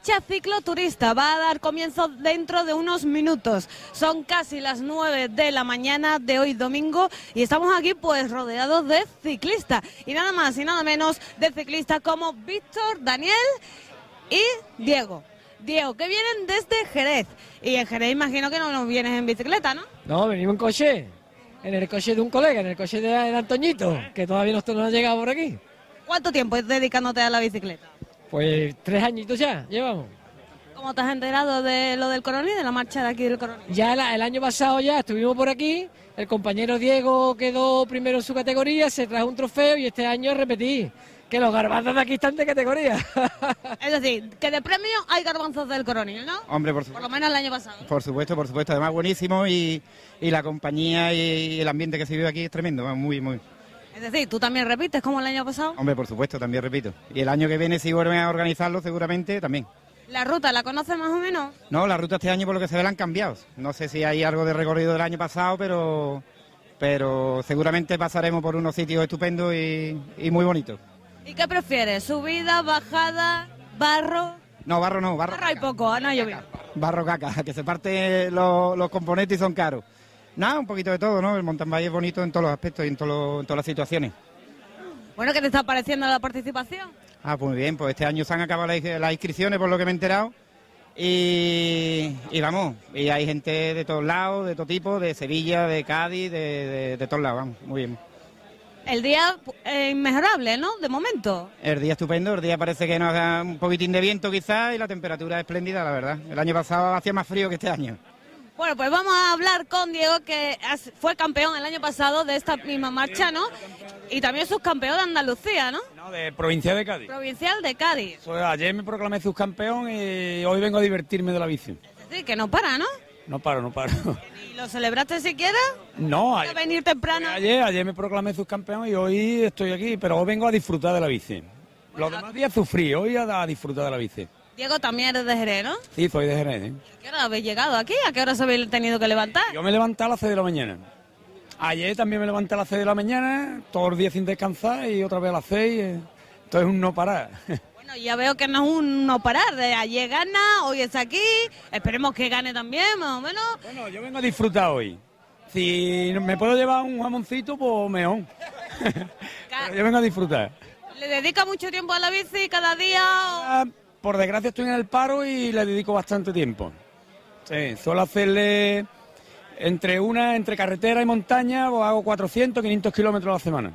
Marcha cicloturista va a dar comienzo dentro de unos minutos. Son casi las 9 de la mañana de hoy domingo y estamos aquí pues rodeados de ciclistas y nada más y nada menos de ciclistas como Víctor, Daniel y Diego. Diego, que vienen desde Jerez. Y en Jerez imagino que no nos vienes en bicicleta, ¿no? No, venimos en coche. En el coche de un colega, en el coche de, de Antoñito, que todavía no, no ha llegado por aquí. ¿Cuánto tiempo dedicándote a la bicicleta? Pues tres añitos ya, llevamos. ¿Cómo te has enterado de lo del coronel, de la marcha de aquí del coronel? Ya el, el año pasado ya estuvimos por aquí, el compañero Diego quedó primero en su categoría, se trajo un trofeo y este año repetí que los garbanzos de aquí están de categoría. Es decir, que de premio hay garbanzos del coronel, ¿no? Hombre, por, su- Por lo menos el año pasado. por supuesto, por supuesto. Además, buenísimo y, y la compañía y el ambiente que se vive aquí es tremendo. Muy, muy. Es decir, tú también repites como el año pasado. Hombre, por supuesto, también repito. Y el año que viene, si vuelven a organizarlo, seguramente también. La ruta, ¿la conoces más o menos? No, la ruta este año, por lo que se ve, la han cambiado. No sé si hay algo de recorrido del año pasado, pero, pero seguramente pasaremos por unos sitios estupendos y, y muy bonitos. ¿Y qué prefieres? ¿Subida, bajada, barro? No, barro no, barro. Barro hay poco, no ha llovido. Barro caca, que se parte los, los componentes y son caros. Nada, un poquito de todo, ¿no? El mountain bike es bonito en todos los aspectos y en, todos los- en todas las situaciones. Bueno, ¿qué te está pareciendo la participación? Ah, pues muy bien, pues este año se han acabado las, las inscripciones, por lo que me he enterado. Y, y vamos, y hay gente de todos lados, de todo tipo, de Sevilla, de Cádiz, de, de- de todos lados, vamos, muy bien. El día eh, inmejorable, ¿no? De momento. El día estupendo, el día parece que nos da un poquitín de viento quizás y la temperatura es espléndida, la verdad. El año pasado hacía más frío que este año. Bueno, pues vamos a hablar con Diego, que fue campeón el año pasado de esta misma marcha, ¿no? Y también subcampeón de Andalucía, ¿no? No, de provincia de Cádiz. Provincial de Cádiz. Ayer me proclamé subcampeón y hoy vengo a divertirme de la bici. Es decir, que no para, ¿no? No paro, no paro. ¿Y lo celebraste siquiera? No, ¿A ayer, venir temprano? ayer, ayer me proclamé subcampeón y hoy estoy aquí, pero hoy vengo a disfrutar de la bici. Los demás días sufrí, hoy a, a disfrutar de la bici. Diego también eres de Jerez, ¿no? Sí, soy de Jerez. ¿eh? ¿A qué hora habéis llegado aquí? ¿A qué hora os habéis tenido que levantar? Yo me levanté a las 6 de la mañana. Ayer también me levanté a las 6 de la mañana, todos los días sin descansar y otra vez a las 6. eh. Entonces un no parar. Bueno, ya veo que no es un no parar. De ayer gana, hoy está aquí. Esperemos que gane también, más o menos. Bueno, yo vengo a disfrutar hoy. Si me puedo llevar un jamoncito, pues mejor. Pero yo vengo a disfrutar. ¿Le dedica mucho tiempo a la bici cada día? o- Ah, Por desgracia estoy en el paro y le dedico bastante tiempo. Sí, suelo hacerle entre una, entre carretera y montaña, pues hago 400, 500 kilómetros a la semana.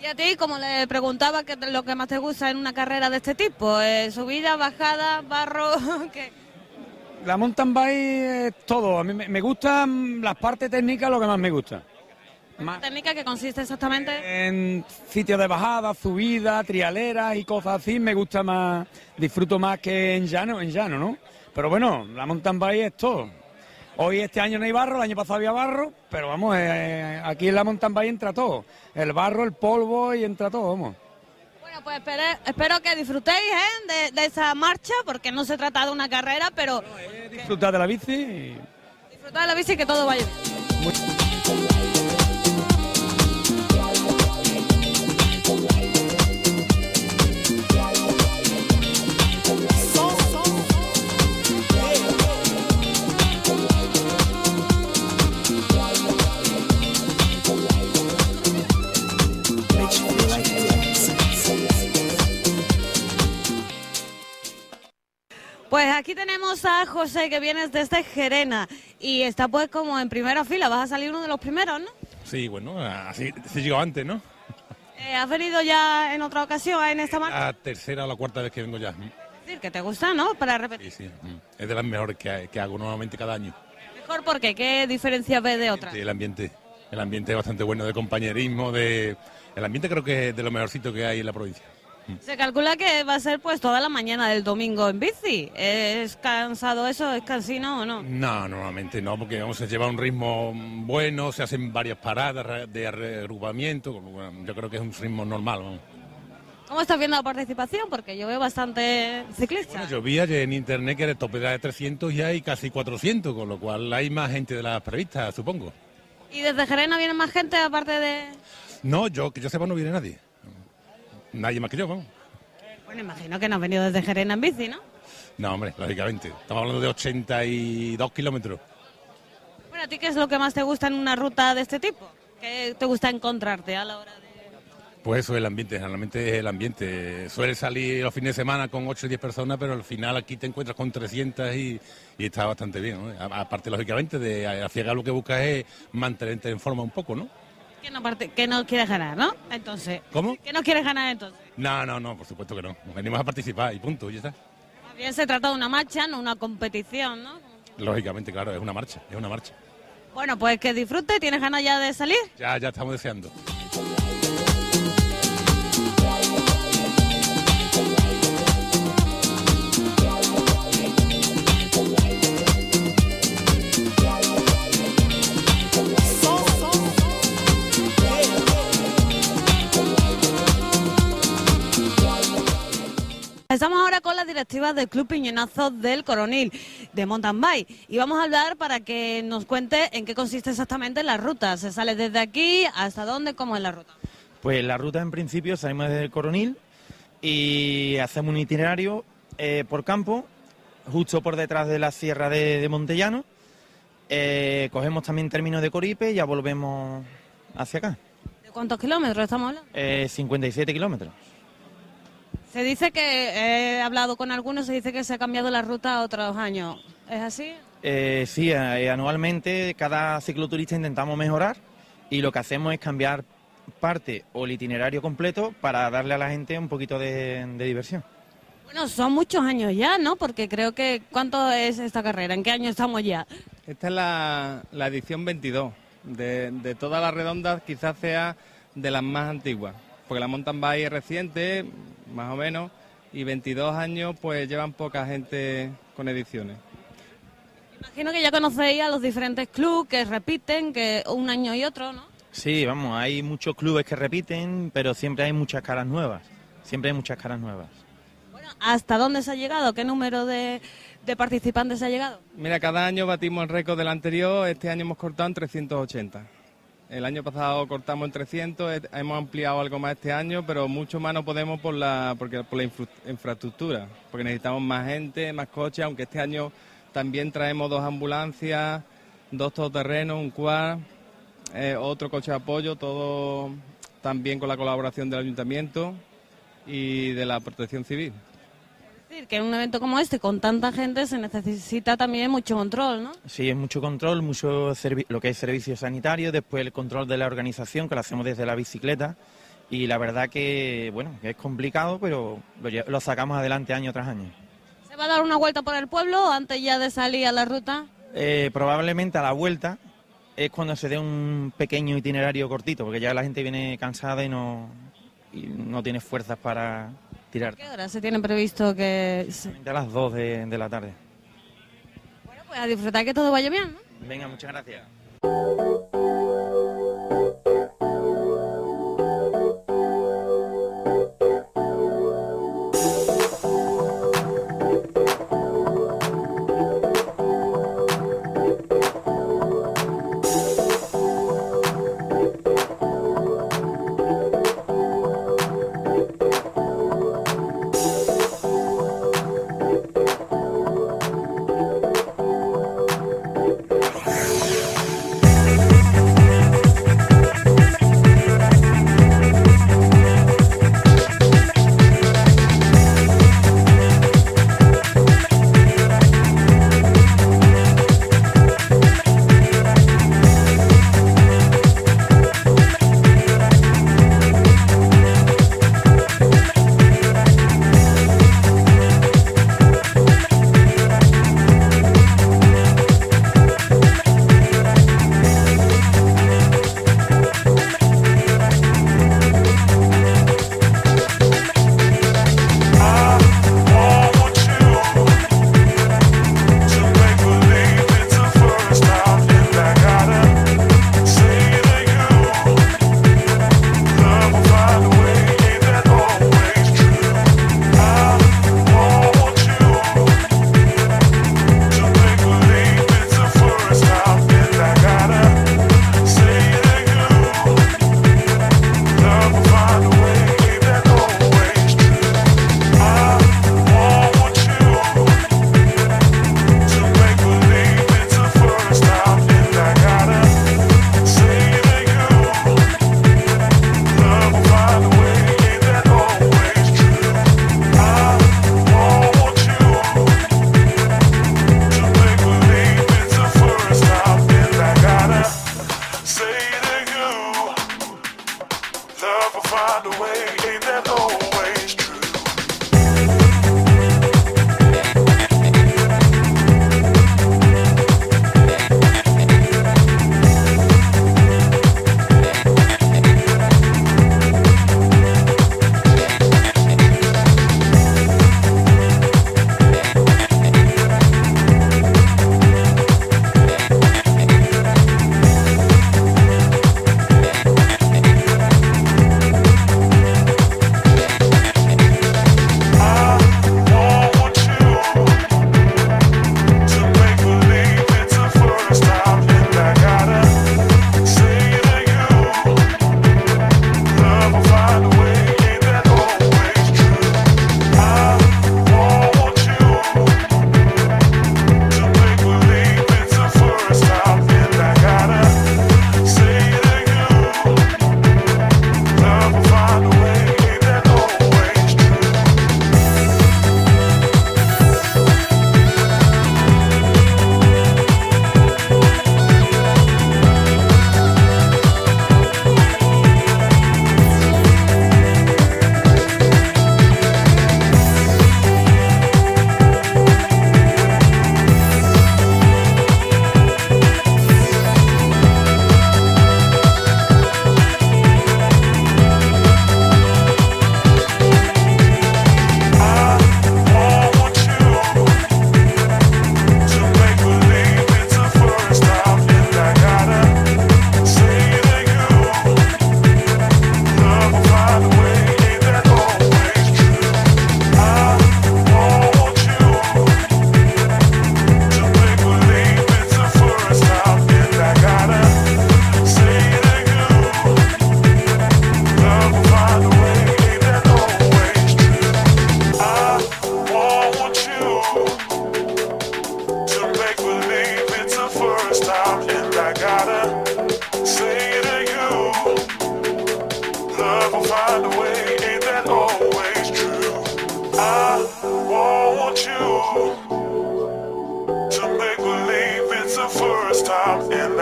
Y a ti, como le preguntaba, ¿qué es lo que más te gusta en una carrera de este tipo? Eh, ¿Subida, bajada, barro? ¿qué? La mountain bike es todo. A mí me gustan las partes técnicas, lo que más me gusta. Más técnica que consiste exactamente? en sitios de bajada, subida, trialeras y cosas así, me gusta más, disfruto más que en llano, en llano, ¿no? Pero bueno, la mountain bike es todo. Hoy este año no hay barro, el año pasado había barro, pero vamos, eh, aquí en la mountain bike entra todo. El barro, el polvo y entra todo, vamos. Bueno, pues espero que disfrutéis ¿eh? de, de esa marcha, porque no se trata de una carrera, pero Disfrutar de la bici y... disfrutad de la bici y que todo vaya bien. Pues aquí tenemos a José que vienes desde Gerena y está pues como en primera fila, vas a salir uno de los primeros, ¿no? Sí, bueno, así se llegó antes, ¿no? Eh, ¿Has venido ya en otra ocasión en esta marcha? La tercera o la cuarta vez que vengo ya. Es decir, que te gusta, ¿no? Para repetir. Sí, sí. mm. Es de las mejores que, que hago normalmente cada año. Mejor porque, ¿qué diferencia ves de otra? Sí, el ambiente. El ambiente es bastante bueno de compañerismo, de... El ambiente creo que es de lo mejorcito que hay en la provincia. Se calcula que va a ser pues toda la mañana del domingo en bici. ¿Es cansado eso? ¿Es cansino o no? No, normalmente no, porque vamos a llevar un ritmo bueno, se hacen varias paradas de cual yo creo que es un ritmo normal. vamos. ¿Cómo estás viendo la participación? Porque yo veo bastante ciclistas. Bueno, yo vi ayer en internet que el tope era de 300 y hay casi 400, con lo cual hay más gente de las previstas, supongo. ¿Y desde Jerez no viene más gente aparte de...? No, yo que yo sepa no viene nadie. Nadie más que yo, vamos. Bueno, imagino que no has venido desde Jerez en bici, ¿no? No, hombre, lógicamente. Estamos hablando de 82 kilómetros. Bueno, ¿a ti qué es lo que más te gusta en una ruta de este tipo? ¿Qué te gusta encontrarte a la hora de...? Pues eso es el ambiente, generalmente es el ambiente. Suele salir los fines de semana con 8 o 10 personas, pero al final aquí te encuentras con 300 y, y está bastante bien. ¿no? Aparte, lógicamente, de a Ciega lo que buscas es mantenerte en forma un poco, ¿no? Que no, parte- que no quieres ganar, ¿no? Entonces. ¿Cómo? Que no quieres ganar entonces. No, no, no, por supuesto que no. Venimos a participar y punto, y ya está. Más bien se trata de una marcha, no una competición, ¿no? Lógicamente, claro, es una marcha, es una marcha. Bueno, pues que disfrute, ¿tienes ganas ya de salir? Ya, ya estamos deseando. Con las directivas del Club Piñonazo del Coronil de Mountain Bike y vamos a hablar para que nos cuente en qué consiste exactamente la ruta. ¿Se sale desde aquí? ¿Hasta dónde? ¿Cómo es la ruta? Pues la ruta en principio salimos desde el Coronil y hacemos un itinerario eh, por campo, justo por detrás de la sierra de, de Montellano. Eh, cogemos también términos de Coripe y ya volvemos hacia acá. ¿De cuántos kilómetros estamos hablando? Eh, 57 kilómetros. Se dice que he hablado con algunos, se dice que se ha cambiado la ruta a otros años. ¿Es así? Eh, sí, eh, anualmente cada cicloturista intentamos mejorar y lo que hacemos es cambiar parte o el itinerario completo para darle a la gente un poquito de, de diversión. Bueno, son muchos años ya, ¿no? Porque creo que... ¿Cuánto es esta carrera? ¿En qué año estamos ya? Esta es la, la edición 22. De, de todas las redondas quizás sea de las más antiguas, porque la mountain bike es reciente, más o menos, y 22 años pues llevan poca gente con ediciones. Imagino que ya conocéis a los diferentes clubes que repiten, que un año y otro, ¿no? Sí, vamos, hay muchos clubes que repiten, pero siempre hay muchas caras nuevas. Siempre hay muchas caras nuevas. Bueno, ¿hasta dónde se ha llegado? ¿Qué número de, de participantes se ha llegado? Mira, cada año batimos el récord del anterior, este año hemos cortado en 380. El año pasado cortamos en 300, eh, hemos ampliado algo más este año, pero mucho más no podemos por la, porque, por la infraestructura, porque necesitamos más gente, más coches, aunque este año también traemos dos ambulancias, dos todoterrenos, un quad, eh, otro coche de apoyo, todo también con la colaboración del ayuntamiento y de la protección civil. Decir, que en un evento como este, con tanta gente, se necesita también mucho control, ¿no? Sí, es mucho control, mucho lo que es servicio sanitario, después el control de la organización, que lo hacemos desde la bicicleta. Y la verdad que, bueno, que es complicado, pero lo, lo sacamos adelante año tras año. ¿Se va a dar una vuelta por el pueblo antes ya de salir a la ruta? Eh, probablemente a la vuelta es cuando se dé un pequeño itinerario cortito, porque ya la gente viene cansada y no, y no tiene fuerzas para tirar. ¿Qué hora se tiene previsto que... se- A las 2 de, de la tarde. Bueno, pues a disfrutar que todo vaya bien, ¿no? Venga, muchas gracias.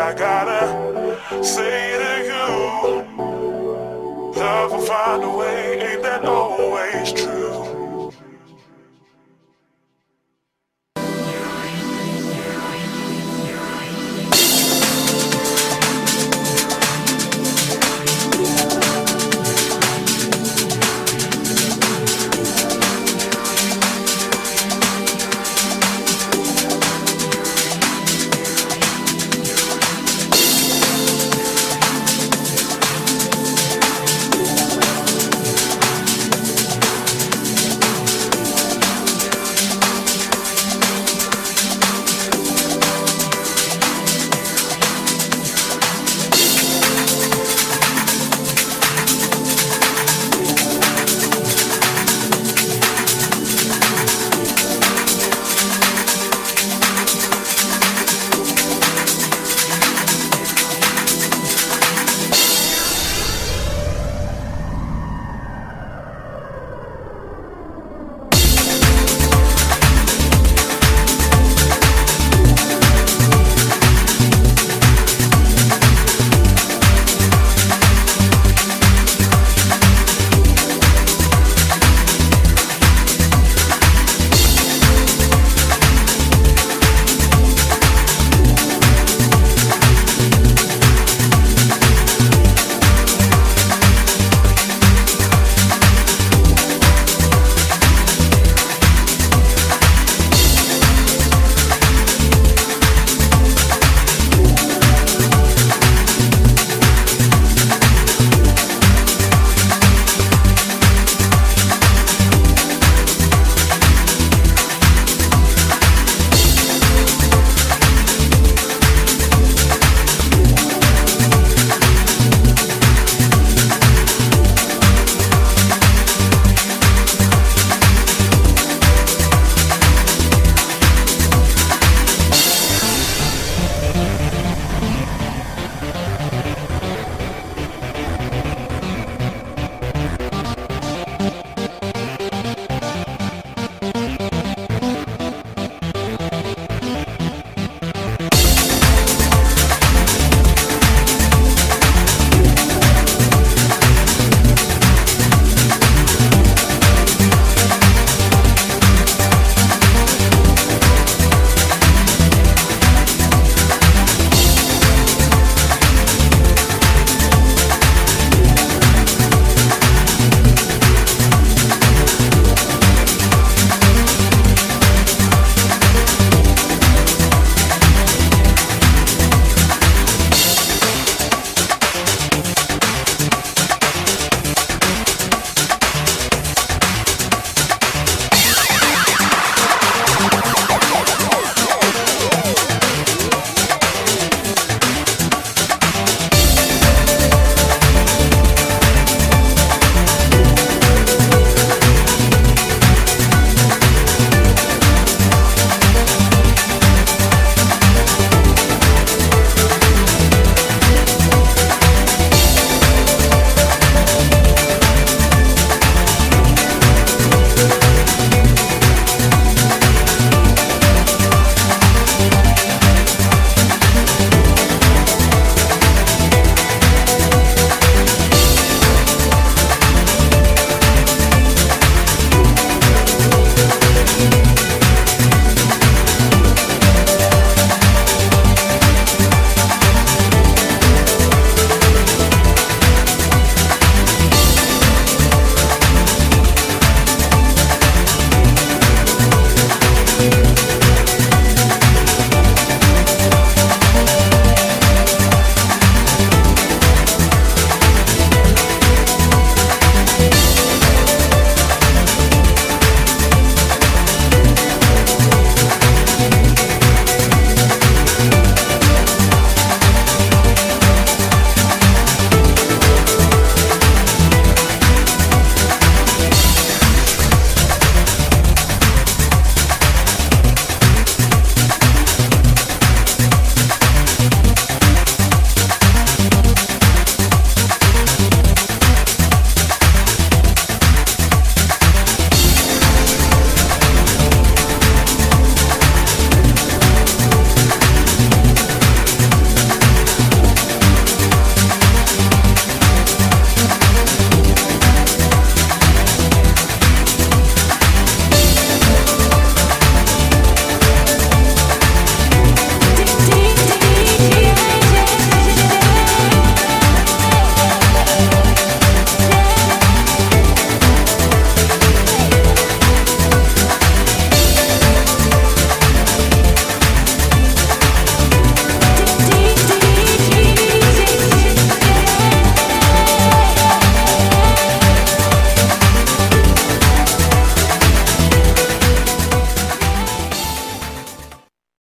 I gotta say to you, love will find a way, ain't that always true?